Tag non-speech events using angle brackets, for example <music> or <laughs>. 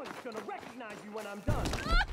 Someone's gonna recognize you when I'm done. <laughs>